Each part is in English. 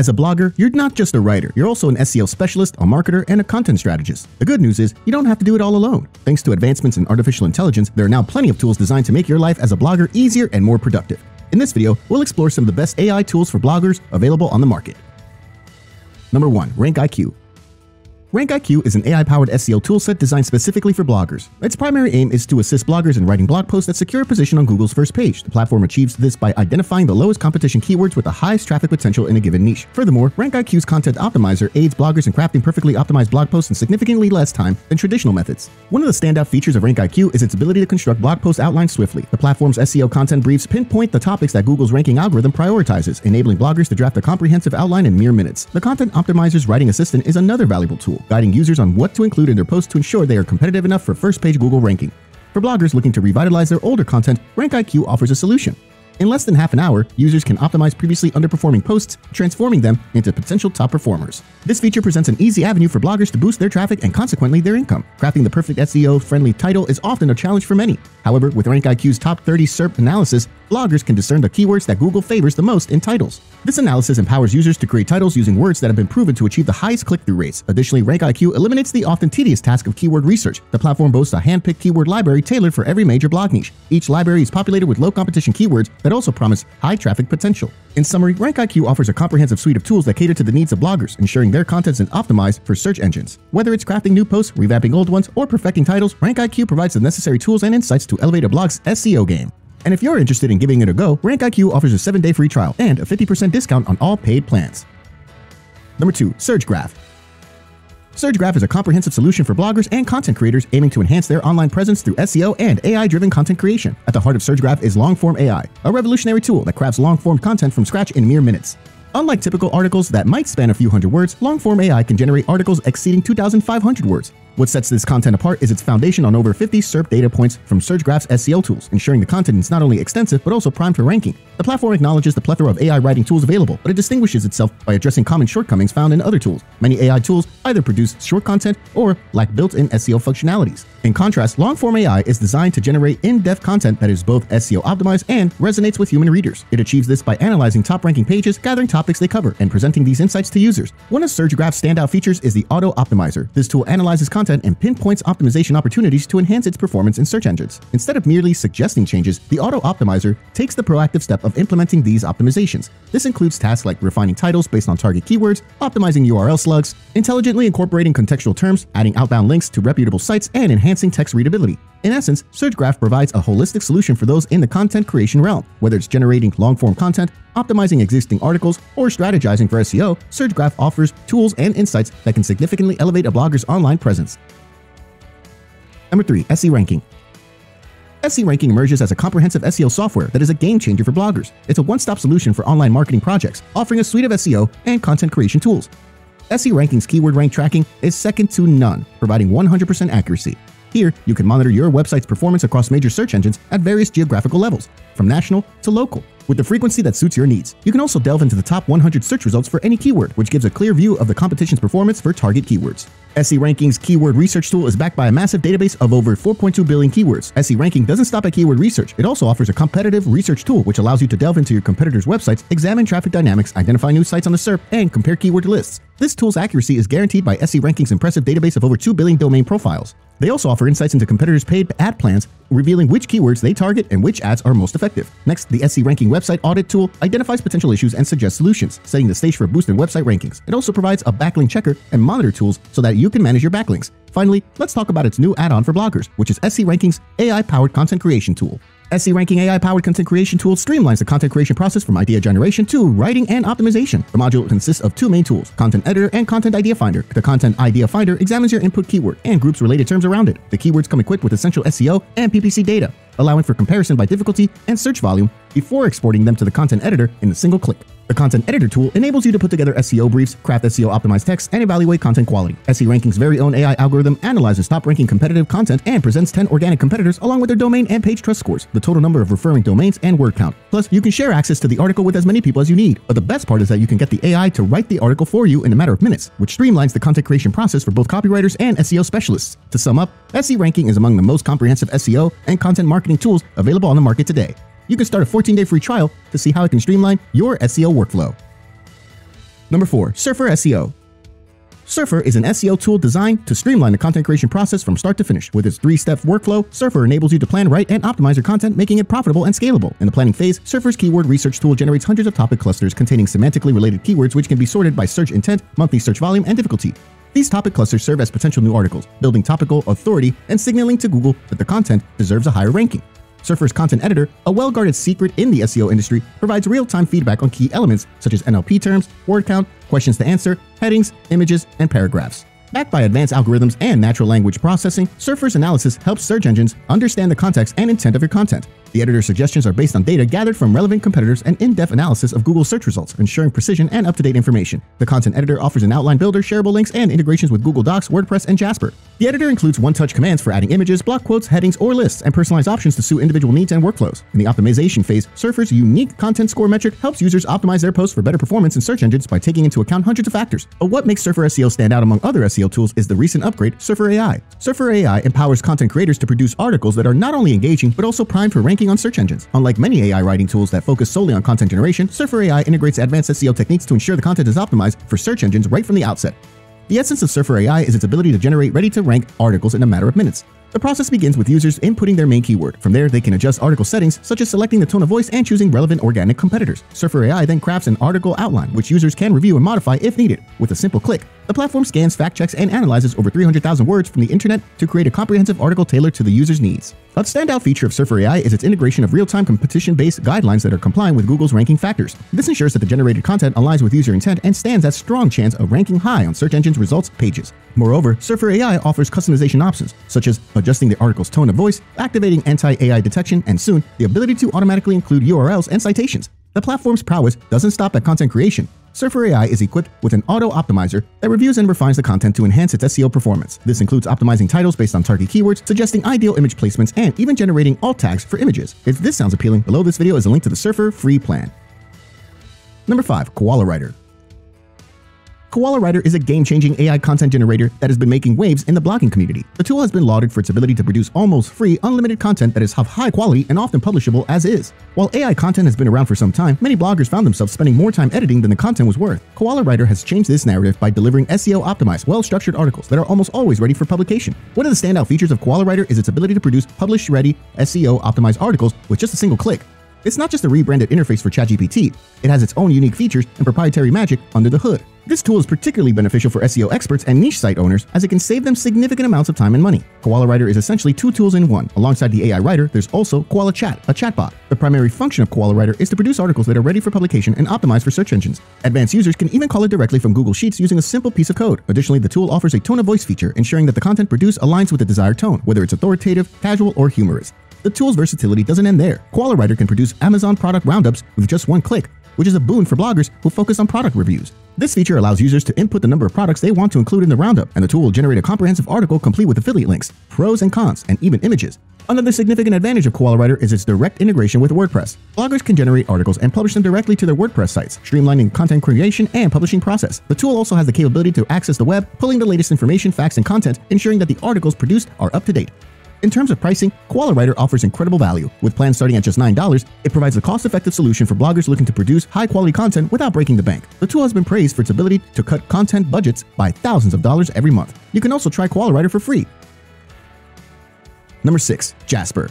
As a blogger, you're not just a writer, you're also an SEO specialist, a marketer, and a content strategist. The good news is, you don't have to do it all alone. Thanks to advancements in artificial intelligence, there are now plenty of tools designed to make your life as a blogger easier and more productive. In this video, we'll explore some of the best AI tools for bloggers available on the market. Number 1. RankIQ RankIQ is an AI-powered SEO toolset designed specifically for bloggers. Its primary aim is to assist bloggers in writing blog posts that secure a position on Google's first page. The platform achieves this by identifying the lowest competition keywords with the highest traffic potential in a given niche. Furthermore, RankIQ's content optimizer aids bloggers in crafting perfectly optimized blog posts in significantly less time than traditional methods. One of the standout features of RankIQ is its ability to construct blog post outlines swiftly. The platform's SEO content briefs pinpoint the topics that Google's ranking algorithm prioritizes, enabling bloggers to draft a comprehensive outline in mere minutes. The content optimizer's writing assistant is another valuable tool, guiding users on what to include in their posts to ensure they are competitive enough for first page Google ranking. For bloggers looking to revitalize their older content, RankIQ offers a solution. In less than half an hour, users can optimize previously underperforming posts, transforming them into potential top performers. This feature presents an easy avenue for bloggers to boost their traffic and consequently their income. Crafting the perfect SEO-friendly title is often a challenge for many. However, with RankIQ's top 30 SERP analysis, bloggers can discern the keywords that Google favors the most in titles. This analysis empowers users to create titles using words that have been proven to achieve the highest click-through rates. Additionally, RankIQ eliminates the often tedious task of keyword research. The platform boasts a hand-picked keyword library tailored for every major blog niche. Each library is populated with low-competition keywords that also promise high traffic potential. In summary, RankIQ offers a comprehensive suite of tools that cater to the needs of bloggers, ensuring their content is optimized for search engines. Whether it's crafting new posts, revamping old ones, or perfecting titles, RankIQ provides the necessary tools and insights to elevate a blog's SEO game. And if you're interested in giving it a go, RankIQ offers a 7-day free trial and a 50% discount on all paid plans. Number 2. SurgeGraph SurgeGraph is a comprehensive solution for bloggers and content creators aiming to enhance their online presence through SEO and AI-driven content creation. At the heart of SurgeGraph is Longform AI, a revolutionary tool that crafts long-form content from scratch in mere minutes. Unlike typical articles that might span a few hundred words, Longform AI can generate articles exceeding 2,500 words. What sets this content apart is its foundation on over 50 SERP data points from SurgeGraph's SEO tools, ensuring the content is not only extensive but also primed for ranking. The platform acknowledges the plethora of AI writing tools available, but it distinguishes itself by addressing common shortcomings found in other tools. Many AI tools either produce short content or lack built-in SEO functionalities. In contrast, Longform AI is designed to generate in-depth content that is both SEO optimized and resonates with human readers. It achieves this by analyzing top-ranking pages, gathering topics they cover, and presenting these insights to users. One of SurgeGraph's standout features is the Auto Optimizer. This tool analyzes content and pinpoints optimization opportunities to enhance its performance in search engines. Instead of merely suggesting changes, the Auto Optimizer takes the proactive step of implementing these optimizations. This includes tasks like refining titles based on target keywords, optimizing URL slugs, intelligently incorporating contextual terms, adding outbound links to reputable sites, and enhancing text readability. In essence, SurgeGraph provides a holistic solution for those in the content creation realm. Whether it's generating long-form content, optimizing existing articles, or strategizing for SEO, SurgeGraph offers tools and insights that can significantly elevate a blogger's online presence. Number 3. SE Ranking SE Ranking emerges as a comprehensive SEO software that is a game changer for bloggers. It's a one-stop solution for online marketing projects, offering a suite of SEO and content creation tools. SE Ranking's keyword rank tracking is second to none, providing 100% accuracy. Here, you can monitor your website's performance across major search engines at various geographical levels, from national to local, with the frequency that suits your needs. You can also delve into the top 100 search results for any keyword, which gives a clear view of the competition's performance for target keywords. SE Ranking's keyword research tool is backed by a massive database of over 4.2 billion keywords. SE Ranking doesn't stop at keyword research. It also offers a competitive research tool which allows you to delve into your competitors' websites, examine traffic dynamics, identify new sites on the SERP, and compare keyword lists. This tool's accuracy is guaranteed by SE Ranking's impressive database of over 2 billion domain profiles. They also offer insights into competitors' paid ad plans, revealing which keywords they target and which ads are most effective. Next, the SE Ranking website audit tool identifies potential issues and suggests solutions, setting the stage for a boost in website rankings. It also provides a backlink checker and monitor tools so that you can manage your backlinks. Finally, let's talk about its new add-on for bloggers, which is SE Ranking's AI-powered content creation tool. SE Ranking AI-powered content creation tool streamlines the content creation process from idea generation to writing and optimization. The module consists of two main tools, Content Editor and Content Idea Finder. The Content Idea Finder examines your input keyword and groups related terms around it. The keywords come equipped with essential SEO and PPC data, allowing for comparison by difficulty and search volume before exporting them to the content editor in a single click. The Content Editor tool enables you to put together SEO briefs, craft SEO optimized text, and evaluate content quality. SE Ranking's very own AI algorithm analyzes top ranking competitive content and presents 10 organic competitors along with their domain and page trust scores, the total number of referring domains, and word count. Plus, you can share access to the article with as many people as you need. But the best part is that you can get the AI to write the article for you in a matter of minutes, which streamlines the content creation process for both copywriters and SEO specialists. To sum up, SE Ranking is among the most comprehensive SEO and content marketing tools available on the market today. You can start a 14-day free trial to see how it can streamline your SEO workflow. Number 4. Surfer SEO. Surfer is an SEO tool designed to streamline the content creation process from start to finish. With its three-step workflow, Surfer enables you to plan, write, and optimize your content, making it profitable and scalable. In the planning phase, Surfer's keyword research tool generates hundreds of topic clusters containing semantically related keywords which can be sorted by search intent, monthly search volume, and difficulty. These topic clusters serve as potential new articles, building topical authority and signaling to Google that the content deserves a higher ranking. Surfer's Content Editor, a well guarded secret in the SEO industry, provides real time feedback on key elements such as NLP terms, word count, questions to answer, headings, images, and paragraphs. Backed by advanced algorithms and natural language processing, Surfer's analysis helps search engines understand the context and intent of your content. The editor's suggestions are based on data gathered from relevant competitors and in-depth analysis of Google search results, ensuring precision and up-to-date information. The content editor offers an outline builder, shareable links, and integrations with Google Docs, WordPress, and Jasper. The editor includes one-touch commands for adding images, block quotes, headings, or lists, and personalized options to suit individual needs and workflows. In the optimization phase, Surfer's unique content score metric helps users optimize their posts for better performance in search engines by taking into account hundreds of factors. But what makes Surfer SEO stand out among other SEO tools is the recent upgrade, Surfer AI. Surfer AI empowers content creators to produce articles that are not only engaging, but also primed for ranking on search engines. Unlike many AI writing tools that focus solely on content generation, Surfer AI integrates advanced SEO techniques to ensure the content is optimized for search engines right from the outset. The essence of Surfer AI is its ability to generate ready-to-rank articles in a matter of minutes. The process begins with users inputting their main keyword. From there, they can adjust article settings, such as selecting the tone of voice and choosing relevant organic competitors. Surfer AI then crafts an article outline, which users can review and modify if needed. With a simple click, the platform scans, fact checks, and analyzes over 300,000 words from the internet to create a comprehensive article tailored to the user's needs. A standout feature of Surfer AI is its integration of real-time competition-based guidelines that are compliant with Google's ranking factors. This ensures that the generated content aligns with user intent and stands at strong chance of ranking high on search engines' results pages. Moreover, Surfer AI offers customization options, such as adjusting the article's tone of voice, activating anti-AI detection, and soon, the ability to automatically include URLs and citations. The platform's prowess doesn't stop at content creation. Surfer AI is equipped with an auto optimizer that reviews and refines the content to enhance its SEO performance. This includes optimizing titles based on target keywords, suggesting ideal image placements, and even generating alt tags for images. If this sounds appealing, below this video is a link to the Surfer free plan. Number 5. Koala Writer Koala Writer is a game-changing AI content generator that has been making waves in the blogging community. The tool has been lauded for its ability to produce almost free, unlimited content that is of high quality and often publishable as is. While AI content has been around for some time, many bloggers found themselves spending more time editing than the content was worth. Koala Writer has changed this narrative by delivering SEO-optimized, well-structured articles that are almost always ready for publication. One of the standout features of Koala Writer is its ability to produce publish-ready, SEO-optimized articles with just a single click. It's not just a rebranded interface for ChatGPT, it has its own unique features and proprietary magic under the hood. This tool is particularly beneficial for SEO experts and niche site owners as it can save them significant amounts of time and money. Koala Writer is essentially two tools in one. Alongside the AI writer, there's also Koala Chat, a chatbot. The primary function of Koala Writer is to produce articles that are ready for publication and optimized for search engines. Advanced users can even call it directly from Google Sheets using a simple piece of code. Additionally, the tool offers a tone of voice feature, ensuring that the content produced aligns with the desired tone, whether it's authoritative, casual, or humorous. The tool's versatility doesn't end there. Koala Writer can produce Amazon product roundups with just one click, which is a boon for bloggers who focus on product reviews. This feature allows users to input the number of products they want to include in the roundup, and the tool will generate a comprehensive article complete with affiliate links, pros and cons, and even images. Another significant advantage of Koala Writer is its direct integration with WordPress. Bloggers can generate articles and publish them directly to their WordPress sites, streamlining content creation and publishing process. The tool also has the capability to access the web, pulling the latest information, facts, and content, ensuring that the articles produced are up to date. In terms of pricing, Koala Writer offers incredible value. With plans starting at just $9, it provides a cost-effective solution for bloggers looking to produce high-quality content without breaking the bank. The tool has been praised for its ability to cut content budgets by thousands of dollars every month. You can also try Koala Writer for free. Number 6. Jasper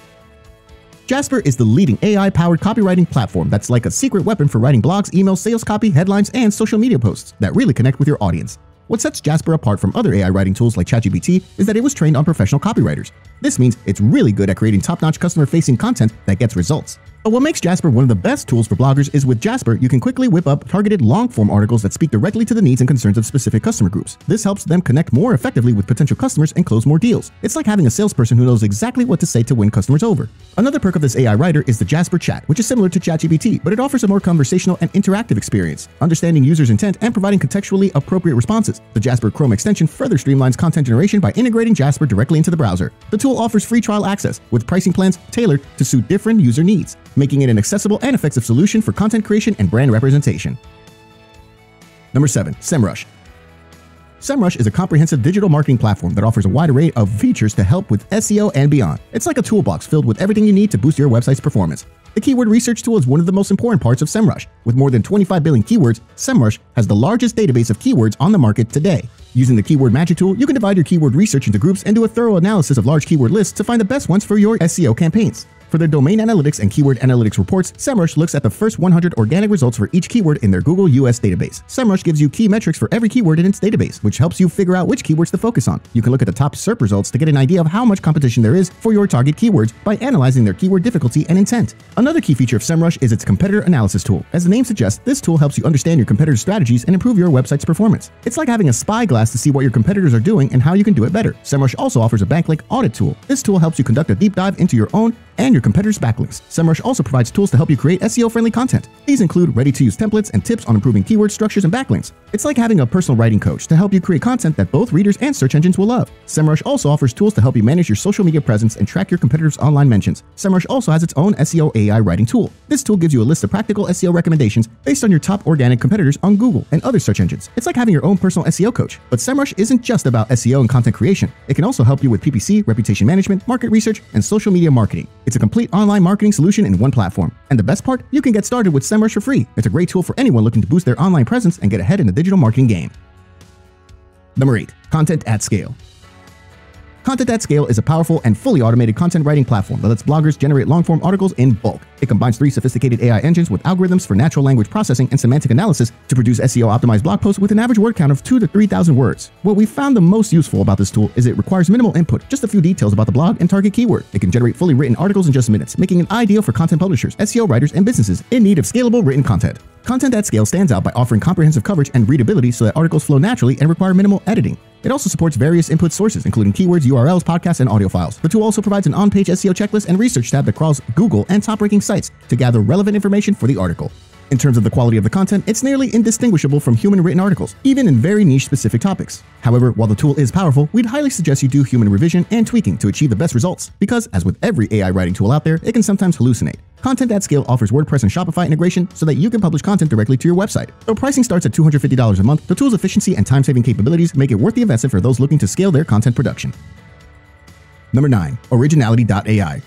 Jasper is the leading AI-powered copywriting platform that's like a secret weapon for writing blogs, emails, sales copy, headlines, and social media posts that really connect with your audience. What sets Jasper apart from other AI writing tools like ChatGPT is that it was trained on professional copywriters. This means it's really good at creating top-notch customer-facing content that gets results. But what makes Jasper one of the best tools for bloggers is with Jasper, you can quickly whip up targeted long-form articles that speak directly to the needs and concerns of specific customer groups. This helps them connect more effectively with potential customers and close more deals. It's like having a salesperson who knows exactly what to say to win customers over. Another perk of this AI writer is the Jasper Chat, which is similar to ChatGPT, but it offers a more conversational and interactive experience, understanding users' intent and providing contextually appropriate responses. The Jasper Chrome extension further streamlines content generation by integrating Jasper directly into the browser. The tool offers free trial access, with pricing plans tailored to suit different user needs making it an accessible and effective solution for content creation and brand representation. Number 7. SEMrush SEMrush is a comprehensive digital marketing platform that offers a wide array of features to help with SEO and beyond. It's like a toolbox filled with everything you need to boost your website's performance. The keyword research tool is one of the most important parts of SEMrush. With more than 25 billion keywords, SEMrush has the largest database of keywords on the market today. Using the Keyword Magic tool, you can divide your keyword research into groups and do a thorough analysis of large keyword lists to find the best ones for your SEO campaigns. For their domain analytics and keyword analytics reports, SEMrush looks at the first 100 organic results for each keyword in their Google US database. SEMrush gives you key metrics for every keyword in its database, which helps you figure out which keywords to focus on. You can look at the top SERP results to get an idea of how much competition there is for your target keywords by analyzing their keyword difficulty and intent. Another key feature of SEMrush is its competitor analysis tool. As the name suggests, this tool helps you understand your competitors' strategies and improve your website's performance. It's like having a spyglass to see what your competitors are doing and how you can do it better. SEMrush also offers a backlink audit tool. This tool helps you conduct a deep dive into your own and your competitors' backlinks. SEMrush also provides tools to help you create SEO-friendly content. These include ready-to-use templates and tips on improving keyword structures and backlinks. It's like having a personal writing coach to help you create content that both readers and search engines will love. SEMrush also offers tools to help you manage your social media presence and track your competitors' online mentions. SEMrush also has its own SEO AI writing tool. This tool gives you a list of practical SEO recommendations based on your top organic competitors on Google and other search engines. It's like having your own personal SEO coach. But SEMrush isn't just about SEO and content creation. It can also help you with PPC, reputation management, market research, and social media marketing. It's a complete online marketing solution in one platform. And the best part, you can get started with SEMrush for free. It's a great tool for anyone looking to boost their online presence and get ahead in the digital marketing game. Number 8. Content at Scale Content at Scale is a powerful and fully automated content writing platform that lets bloggers generate long-form articles in bulk. It combines three sophisticated AI engines with algorithms for natural language processing and semantic analysis to produce SEO-optimized blog posts with an average word count of 2 to 3,000 words. What we found the most useful about this tool is it requires minimal input, just a few details about the blog and target keyword. It can generate fully written articles in just minutes, making it ideal for content publishers, SEO writers, and businesses in need of scalable written content. Content at Scale stands out by offering comprehensive coverage and readability so that articles flow naturally and require minimal editing. It also supports various input sources, including keywords, URLs, podcasts, and audio files. The tool also provides an on-page SEO checklist and research tab that crawls Google and top-ranking sites to gather relevant information for the article. In terms of the quality of the content, it's nearly indistinguishable from human written articles, even in very niche specific topics. However, while the tool is powerful, we'd highly suggest you do human revision and tweaking to achieve the best results, because as with every AI writing tool out there, it can sometimes hallucinate. Content at Scale offers WordPress and Shopify integration so that you can publish content directly to your website. Though pricing starts at $250 a month, the tool's efficiency and time-saving capabilities make it worth the investment for those looking to scale their content production. Number 9. Originality.ai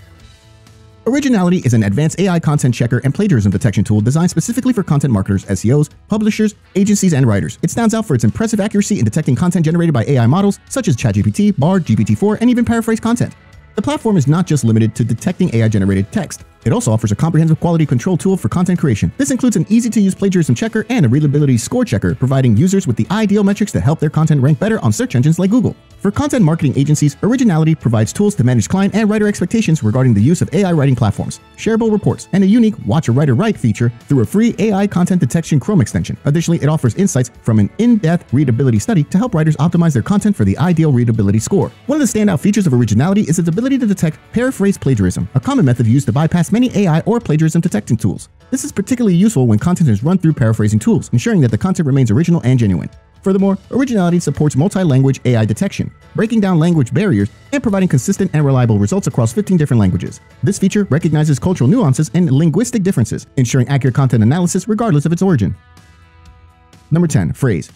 Originality is an advanced AI content checker and plagiarism detection tool designed specifically for content marketers, SEOs, publishers, agencies, and writers. It stands out for its impressive accuracy in detecting content generated by AI models such as ChatGPT, Bard, GPT-4, and even paraphrase content. The platform is not just limited to detecting AI-generated text. It also offers a comprehensive quality control tool for content creation. This includes an easy-to-use plagiarism checker and a readability score checker, providing users with the ideal metrics to help their content rank better on search engines like Google. For content marketing agencies, Originality provides tools to manage client and writer expectations regarding the use of AI writing platforms, shareable reports, and a unique Watch a Writer Write feature through a free AI content detection Chrome extension. Additionally, it offers insights from an in-depth readability study to help writers optimize their content for the ideal readability score. One of the standout features of Originality is its ability to detect paraphrase plagiarism, a common method used to bypass many AI or plagiarism detecting tools. This is particularly useful when content is run through paraphrasing tools, ensuring that the content remains original and genuine. Furthermore, Originality supports multi-language AI detection, breaking down language barriers and providing consistent and reliable results across 15 different languages. This feature recognizes cultural nuances and linguistic differences, ensuring accurate content analysis regardless of its origin. Number 10. Frase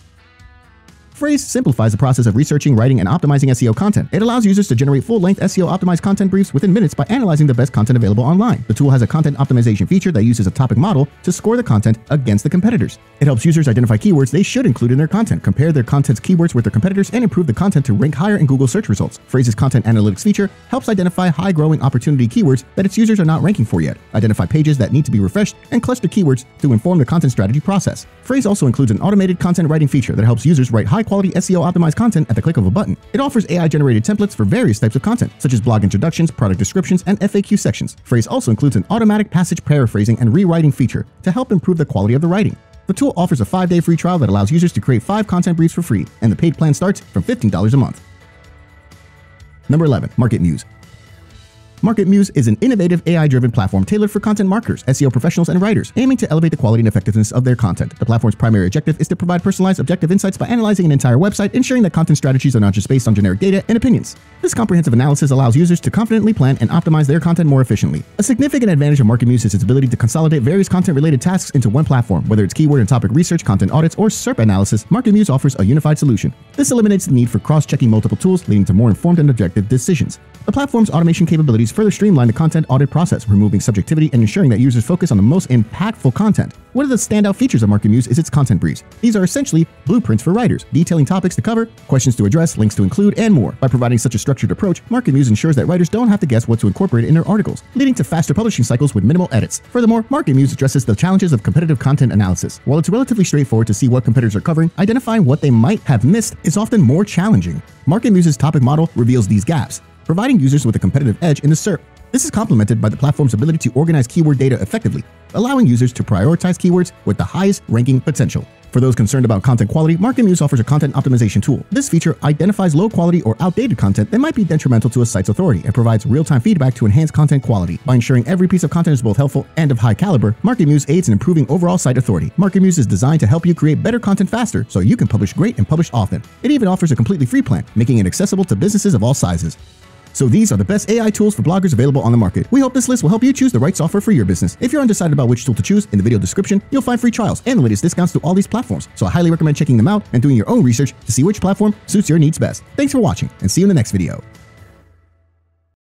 Frase simplifies the process of researching, writing, and optimizing SEO content. It allows users to generate full-length SEO-optimized content briefs within minutes by analyzing the best content available online. The tool has a content optimization feature that uses a topic model to score the content against the competitors. It helps users identify keywords they should include in their content, compare their content's keywords with their competitors, and improve the content to rank higher in Google search results. Frase's content analytics feature helps identify high-growing opportunity keywords that its users are not ranking for yet, identify pages that need to be refreshed, and cluster keywords to inform the content strategy process. Frase also includes an automated content writing feature that helps users write high quality SEO optimized content at the click of a button. It offers AI generated templates for various types of content, such as blog introductions, product descriptions, and FAQ sections. Frase also includes an automatic passage paraphrasing and rewriting feature to help improve the quality of the writing. The tool offers a 5-day free trial that allows users to create 5 content briefs for free, and the paid plan starts from $15 a month. Number 11. MarketMuse MarketMuse is an innovative AI-driven platform tailored for content marketers, SEO professionals, and writers, aiming to elevate the quality and effectiveness of their content. The platform's primary objective is to provide personalized, objective insights by analyzing an entire website, ensuring that content strategies are not just based on generic data and opinions. This comprehensive analysis allows users to confidently plan and optimize their content more efficiently. A significant advantage of MarketMuse is its ability to consolidate various content-related tasks into one platform. Whether it's keyword and topic research, content audits, or SERP analysis, MarketMuse offers a unified solution. This eliminates the need for cross-checking multiple tools, leading to more informed and objective decisions. The platform's automation capabilities further streamline the content audit process, removing subjectivity and ensuring that users focus on the most impactful content. One of the standout features of MarketMuse is its content briefs. These are essentially blueprints for writers, detailing topics to cover, questions to address, links to include, and more. By providing such a structured approach, MarketMuse ensures that writers don't have to guess what to incorporate in their articles, leading to faster publishing cycles with minimal edits. Furthermore, MarketMuse addresses the challenges of competitive content analysis. While it's relatively straightforward to see what competitors are covering, identifying what they might have missed is often more challenging. MarketMuse's topic model reveals these gaps, providing users with a competitive edge in the SERP. This is complemented by the platform's ability to organize keyword data effectively, allowing users to prioritize keywords with the highest ranking potential. For those concerned about content quality, MarketMuse offers a content optimization tool. This feature identifies low quality or outdated content that might be detrimental to a site's authority and provides real-time feedback to enhance content quality. By ensuring every piece of content is both helpful and of high caliber, MarketMuse aids in improving overall site authority. MarketMuse is designed to help you create better content faster so you can publish great and publish often. It even offers a completely free plan, making it accessible to businesses of all sizes. So these are the best AI tools for bloggers available on the market. We hope this list will help you choose the right software for your business. If you're undecided about which tool to choose, in the video description, you'll find free trials and the latest discounts to all these platforms. So I highly recommend checking them out and doing your own research to see which platform suits your needs best. Thanks for watching and see you in the next video.